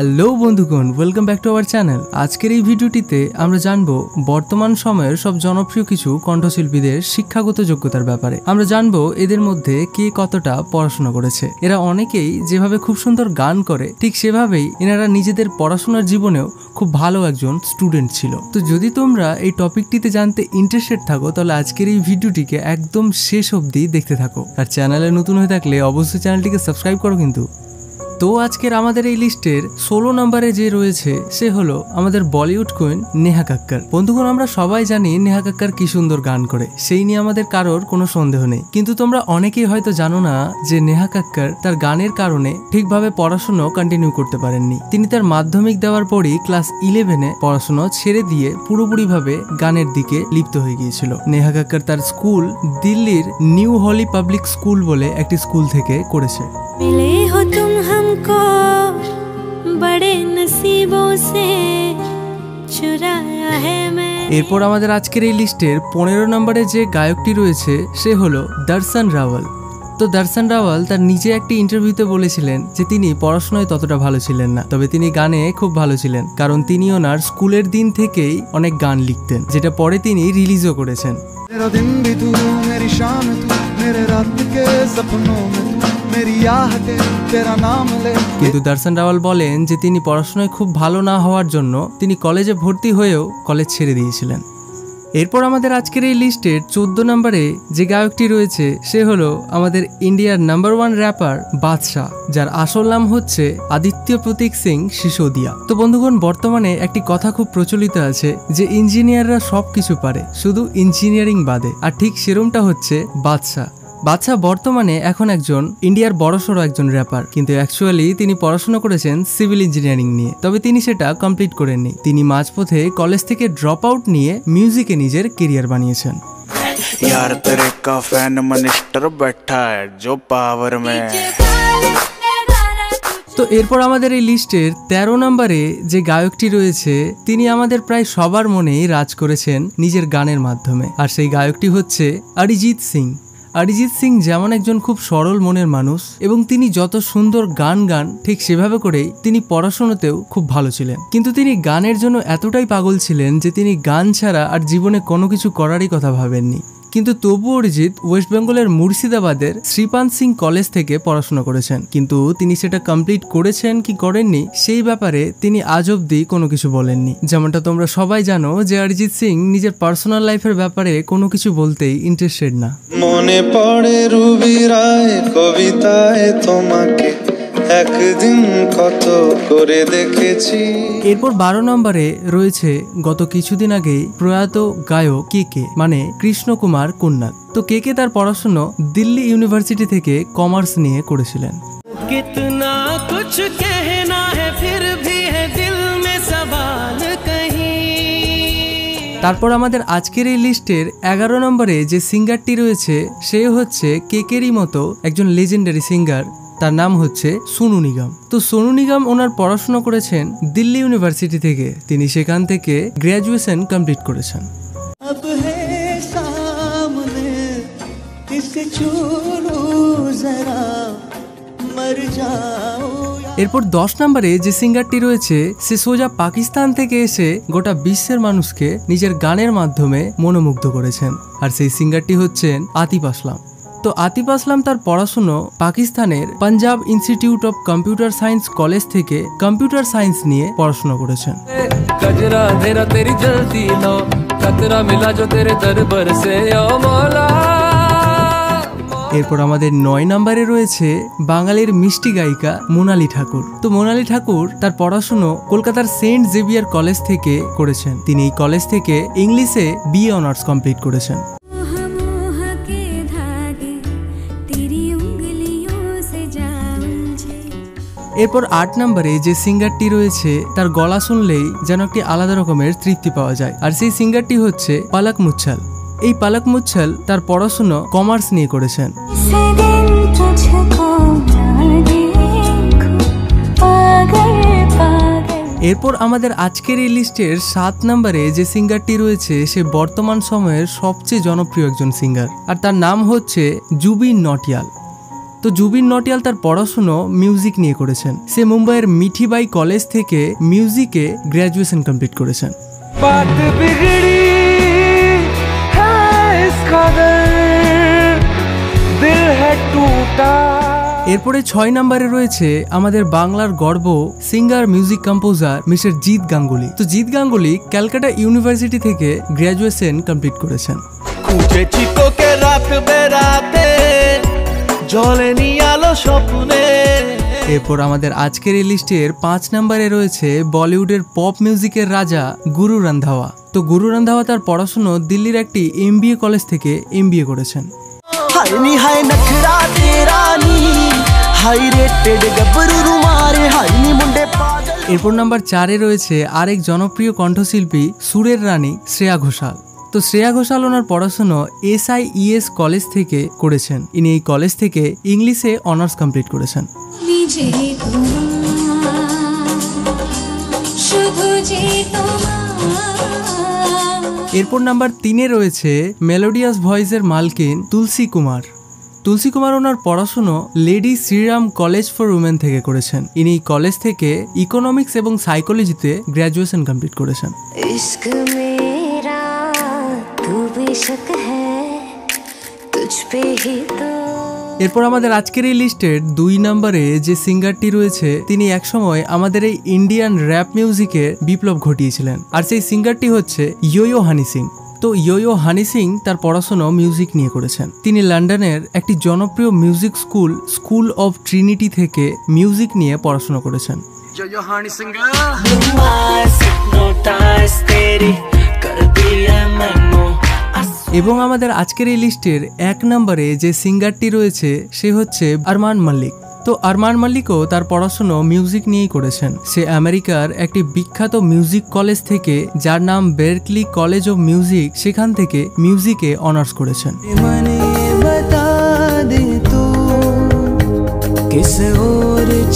Hello বন্ধুগণ welcome back to our channel আজকের এই ভিডিওটিতে আমরা জানব বর্তমান সময়ের সব জনপ্রিয় কিছু কণ্ঠশিল্পীদের শিক্ষাগত যোগ্যতার ব্যাপারে। আমরা জানব এদের মধ্যে কে কতটা পড়াশোনা করেছে। এরা অনেকেই যেভাবে খুব সুন্দর গান করে, ঠিক সেভাবেই এনারা নিজেদের পড়াশোনার জীবনেও খুব ভালো একজন স্টুডেন্ট ছিল। তো যদি তোমরা এই টপিকটিতে জানতে ইন্টারেস্টেড থাকো, তাহলে আজকের এই ভিডিওটিকে একদম শেষ অবধি দেখতে থাকো। আর চ্যানেলে নতুন হয়ে থাকলে অবশ্যই চ্যানেলটিকে সাবস্ক্রাইব করো কিন্তু। তো আজকের আমাদের এই লিস্টের ষোলো নম্বরে যে রয়েছে, সে হলো আমাদের বলিউড কুইন নেহা কাক্কার। বন্ধুগণ, আমরা সবাই জানি নেহা কাক্কার কি সুন্দর গান করে, সেই নিয়ে আমাদের কারোর কোনো সন্দেহ নেই। কিন্তু তোমরা অনেকেই হয়তো জানো না যে নেহা কাক্কার তার গানের কারণে ঠিকভাবে পড়াশুনো কন্টিনিউ করতে পারেননি। তিনি তার মাধ্যমিক দেওয়ার পরই ক্লাস ইলেভেনে পড়াশুনো ছেড়ে দিয়ে পুরোপুরিভাবে গানের দিকে লিপ্ত হয়ে গিয়েছিল। নেহা কাক্কার তার স্কুল দিল্লির নিউ হলি পাবলিক স্কুল বলে একটি স্কুল থেকে করেছে। মিলে হো এরপর আমাদের আজকের এই লিস্টের পনেরো নম্বরে যে গায়কটি রয়েছে সে হলো দর্শন রাওয়াল। তো দর্শন রাওয়াল তার নিজে একটি ইন্টারভিউতে বলেছিলেন যে তিনি পড়াশোনায় ততটা ভালো ছিলেন না তবে তিনি গানে খুব ভালো ছিলেন কারণ তিনি ওনার স্কুলের দিন থেকেই অনেক গান লিখতেন যেটা পরে তিনি রিলিজও করেছেন। কিন্তু দর্শন রাওয়াল বলেন যে তিনি পড়াশোনায় খুব ভালো না হওয়ার জন্য তিনি কলেজে ভর্তি হয়েও কলেজ ছেড়ে দিয়েছিলেন। এরপর আমাদের আজকের এই লিস্টের চোদ্দ নম্বরে যে গায়কটি রয়েছে, সে হলো আমাদের ইন্ডিয়ার নাম্বার ওয়ান র্যাপার বাদশাহ, যার আসল নাম হচ্ছে আদিত্য প্রতীক সিং সিসোদিয়া। তো বন্ধুগণ, বর্তমানে একটি কথা খুব প্রচলিত আছে যে ইঞ্জিনিয়াররা সব কিছু পারে, শুধু ইঞ্জিনিয়ারিং বাদে। আর ঠিক সেরমটা হচ্ছে বাদশাহ। বাদশা বর্তমানে এখন একজন ইন্ডিয়ার বড়সড় একজন র্যাপার কিন্তু অ্যাকচুয়ালি তিনি পড়াশোনা করেছেন সিভিল ইঞ্জিনিয়ারিং নিয়ে তবে তিনি সেটা কমপ্লিট করেননি তিনি মাঝপথে কলেজ থেকে ড্রপ আউট নিয়ে মিউজিকে নিজের কেরিয়ার বানিয়েছেন यार तेरे का फैन मिनिस्टर बैठा है जो पावर में है। তো এরপর আমাদের এই লিস্টের ১৩ নম্বরে যে গায়কটি রয়েছে তিনি আমাদের প্রায় সবার মনেই রাজ করেছেন নিজের গানের মাধ্যমে আর সেই গায়কটি হচ্ছে অরিজিৎ সিং অরিজিৎ সিং যেমন একজন খুব সরল মনের মানুষ এবং তিনি যত সুন্দর গান গান, ঠিক সেভাবে করেই তিনি পড়াশোনাতেও খুব ভালো ছিলেন। কিন্তু তিনি গানের জন্য এতটাই পাগল ছিলেন যে তিনি গান ছাড়া আর জীবনে কোনো কিছু করারই কথা ভাবেননি। কিন্তু তবু অরিজিৎ ওয়েস্ট বেঙ্গলের মুর্শিদাবাদের শ্রীপান সিং কলেজ থেকে পড়াশোনা করেছেন। কিন্তু তিনি সেটা কমপ্লিট করেছেন কি করেননি, সেই ব্যাপারে তিনি আজ অব্দি কোনো কিছু বলেননি। যেমনটা তোমরা সবাই জানো যে অরিজিৎ সিং নিজের পার্সোনাল লাইফের ব্যাপারে কোনো কিছু বলতেই ইন্টারেস্টেড না। মনে পড়ে রুবি রায় কবিতায় তোমাকে একদিন কত করে দেখেছি। এরপর বারো নম্বরে রয়েছে গত কিছুদিন আগে প্রয়াত গায়ক কে কে মানে কৃষ্ণ কুমার কুন্নাক তো কে কে তার পড়াশুনো দিল্লি ইউনিভার্সিটি থেকে কমার্স নিয়ে করেছিলেন? কিতনা কুছ কেহনা ফির ভি দিল মে তারপর আমাদের আজকের এই লিস্টের এগারো নম্বরে যে সিঙ্গারটি রয়েছে সে হচ্ছে কেকেরই মতো একজন লেজেন্ডারি সিঙ্গার তার নাম হচ্ছে সোনু নিগম। তো সোনু নিগম ওনার পড়াশোনা করেছেন দিল্লি ইউনিভার্সিটি থেকে। তিনি সেখান থেকে গ্র্যাজুয়েশন কমপ্লিট করেছেন। এরপর দশ নম্বরে যে সিঙ্গারটি রয়েছে সে সোজা পাকিস্তান থেকে এসে গোটা বিশ্বের মানুষকে নিজের গানের মাধ্যমে মনোমুগ্ধ করেছেন। আর সেই সিঙ্গারটি হচ্ছেন আতিফ আসলাম। তো আতিফ আসলাম তার পড়াশুনো পাকিস্তানের Punjab institute of computer science college থেকে কম্পিউটার সায়েন্স নিয়ে পড়াশোনা করেছেন। এরপর আমাদের নয় নম্বরে রয়েছে বাঙালির মিষ্টি গায়িকা মোনালি ঠাকুর। তো মোনালি ঠাকুর তার পড়াশুনো কলকাতার সেন্ট জেভিয়ার কলেজ থেকে করেছেন। তিনি এই কলেজ থেকে ইংলিশে বি অনার্স কমপ্লিট করেছেন। এরপর আট নম্বরে যে সিঙ্গারটি রয়েছে তার গলা শুনলেই যেন একটি আলাদা রকমের তৃপ্তি পাওয়া যায়। আর সেই সিঙ্গারটি হচ্ছে পালাক মুচ্ছাল। এই পালাক মুচ্ছাল তার পড়াশুনো কমার্স নিয়ে করেছেন। এরপর আমাদের আজকের এই লিস্টের সাত নম্বরে যে সিঙ্গারটি রয়েছে সে বর্তমান সময়ের সবচেয়ে জনপ্রিয় একজন সিঙ্গার। আর তার নাম হচ্ছে জুবিন নটিয়াল। তো জুবিন নটিয়াল তার পড়াশুনো মিউজিক নিয়ে করেছেন। সে মুম্বাইয়ের মিঠিবাই কলেজ থেকে মিউজিকে গ্র্যাজুয়েশন কমপ্লিট করেছেন। এরপরে ছয় নম্বরে রয়েছে আমাদের বাংলার গর্ব singer music composer mister Jeet Ganguly. তো জিৎ গাঙ্গুলি ক্যালকাটা ইউনিভার্সিটি থেকে গ্র্যাজুয়েশন কমপ্লিট করেছেন। জলেনি আলো স্বপ্নে। এরপর আমাদের আজকের এই লিস্টের পাঁচ নম্বরে রয়েছে বলিউডের পপ মিউজিকের রাজা গুরু রান্ধাওয়া। তো গুরু রান্ধাওয়া তার পড়াশুনো দিল্লির একটি এম কলেজ থেকে এম করেছেন। এরপর নাম্বার চারে রয়েছে আরেক জনপ্রিয় কণ্ঠশিল্পী সুরের রানী শ্রেয়া ঘোষাল। তো শ্রেয়া ঘোষাল ওনার পড়াশুনো এসআইইএস কলেজ থেকে করেছেন। ইনি এই কলেজ থেকে ইংলিশে অনার্স কমপ্লিট করেছেন। এরপর নাম্বার তিনে রয়েছে মেলোডিয়াস ভয়েসের মালকিন তুলসী কুমার। তুলসী কুমার ওনার পড়াশুনো lady Shri Ram college for women থেকে করেছেন। ইনি কলেজ থেকে ইকোনমিক্স এবং সাইকোলজিতে গ্র্যাজুয়েশন কমপ্লিট করেছেন। तू बेशक है तुझ पे ही तो এরপর আমাদের আজকের এই লিস্টের দুই নম্বরে যে সিঙ্গারটি রয়েছে তিনি একসময় আমাদের এই ইন্ডিয়ান র্যাপ মিউজিকে বিপ্লব ঘটিয়েছিলেন আর সেই সিঙ্গারটি হচ্ছে ইয়োয়ো হানি সিং তো ইয়োয়ো হানি সিং তার পড়াশোনা মিউজিক নিয়ে করেছেন তিনি লন্ডনের একটি জনপ্রিয় music school school of Trinity থেকে মিউজিক নিয়ে পড়াশোনা করেছেন এবং আমাদের আজকের এই লিস্টের এক নম্বরে যে সিঙ্গারটি রয়েছে, সে হচ্ছে আরমান মাল্লিক। তো আরমান মাল্লিকও তার পড়াশুনো মিউজিক নিয়েই করেছেন। সে আমেরিকার একটি বিখ্যাত মিউজিক কলেজ থেকে, যার নাম বেরকলি কলেজ অব মিউজিক, সেখান থেকে মিউজিকে অনার্স করেছেন।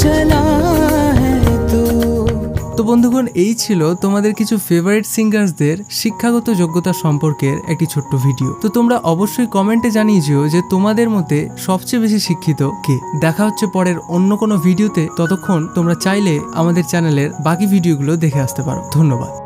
চলা তো বন্ধুগণ, এই ছিল তোমাদের কিছু ফেভারিট সিঙ্গার্সদের শিক্ষাগত যোগ্যতা সম্পর্কের একটি ছোট্ট ভিডিও তো তোমরা অবশ্যই কমেন্টে জানিয়েছিও যে তোমাদের মতে সবচেয়ে বেশি শিক্ষিত কে। দেখা হচ্ছে পরের অন্য কোনো ভিডিওতে ততক্ষণ তোমরা চাইলে আমাদের চ্যানেলের বাকি ভিডিওগুলো দেখে আসতে পারো। ধন্যবাদ।